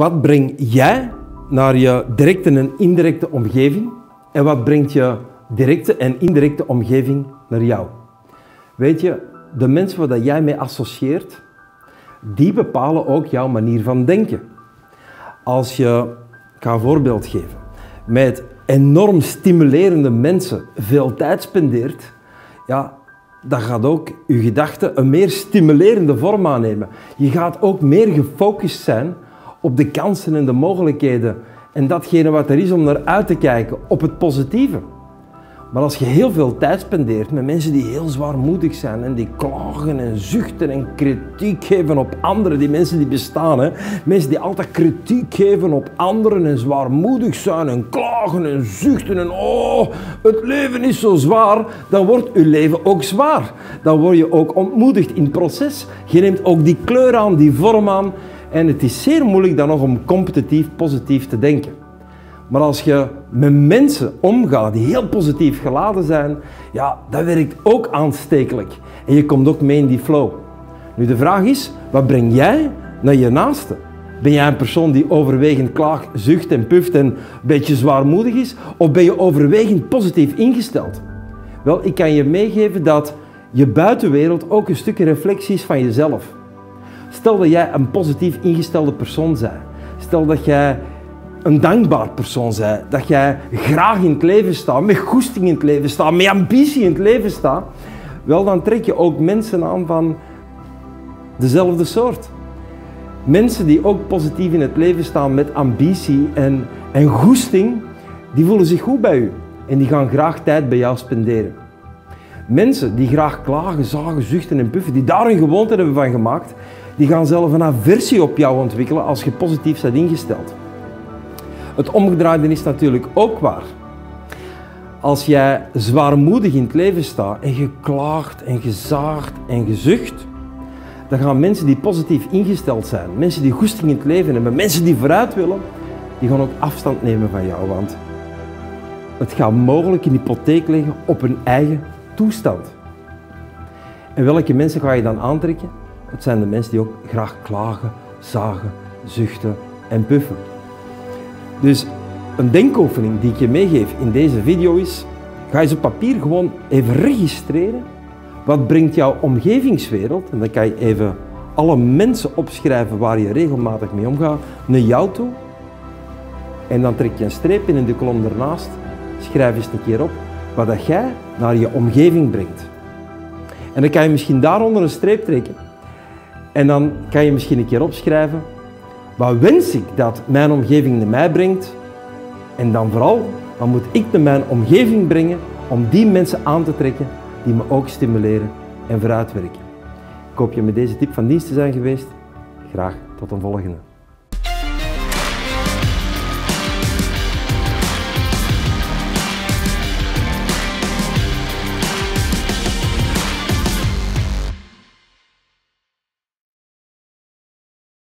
Wat breng jij naar je directe en indirecte omgeving? En wat brengt je directe en indirecte omgeving naar jou? Weet je, de mensen waar jij mee associeert, die bepalen ook jouw manier van denken. Als je, ik ga een voorbeeld geven, met enorm stimulerende mensen veel tijd spendeert, ja, dan gaat ook je gedachte een meer stimulerende vorm aannemen. Je gaat ook meer gefocust zijn op de kansen en de mogelijkheden en datgene wat er is om naar uit te kijken, op het positieve. Maar als je heel veel tijd spendeert met mensen die heel zwaarmoedig zijn en die klagen en zuchten en kritiek geven op anderen, die mensen die bestaan, hè? mensen die altijd kritiek geven op anderen en zwaarmoedig zijn en klagen en zuchten en oh, het leven is zo zwaar, dan wordt je leven ook zwaar. Dan word je ook ontmoedigd in het proces. Je neemt ook die kleur aan, die vorm aan en het is zeer moeilijk dan nog om competitief positief te denken. Maar als je met mensen omgaat die heel positief geladen zijn, ja, dat werkt ook aanstekelijk. En je komt ook mee in die flow. Nu de vraag is, wat breng jij naar je naaste? Ben jij een persoon die overwegend klaagt, zucht en puft en een beetje zwaarmoedig is? Of ben je overwegend positief ingesteld? Wel, ik kan je meegeven dat je buitenwereld ook een stukje reflectie is van jezelf. Stel dat jij een positief ingestelde persoon bent. Stel dat jij een dankbaar persoon bent. Dat jij graag in het leven staat, met goesting in het leven staat, met ambitie in het leven staat. Wel, dan trek je ook mensen aan van dezelfde soort. Mensen die ook positief in het leven staan met ambitie en, en goesting, die voelen zich goed bij u. En die gaan graag tijd bij jou spenderen. Mensen die graag klagen, zagen, zuchten en puffen, die daar een gewoonte hebben van gemaakt, die gaan zelf een aversie op jou ontwikkelen als je positief bent ingesteld. Het omgedraaide is natuurlijk ook waar. Als jij zwaarmoedig in het leven staat en je klaagt en gezaagt en gezucht, dan gaan mensen die positief ingesteld zijn, mensen die goesting in het leven hebben, mensen die vooruit willen, die gaan ook afstand nemen van jou. Want het gaat mogelijk een hypotheek leggen op hun eigen toestand. En welke mensen ga je dan aantrekken? Het zijn de mensen die ook graag klagen, zagen, zuchten en puffen. Dus een denkoefening die ik je meegeef in deze video is, ga eens op papier gewoon even registreren. Wat brengt jouw omgevingswereld, en dan kan je even alle mensen opschrijven waar je regelmatig mee omgaat, naar jou toe. En dan trek je een streep in in de kolom ernaast, schrijf eens een keer op wat dat jij naar je omgeving brengt. En dan kan je misschien daaronder een streep trekken. En dan kan je misschien een keer opschrijven wat wens ik dat mijn omgeving naar mij brengt? En dan vooral, wat moet ik naar mijn omgeving brengen om die mensen aan te trekken die me ook stimuleren en vooruitwerken? Ik hoop je met deze tip van dienst te zijn geweest. Graag tot een volgende.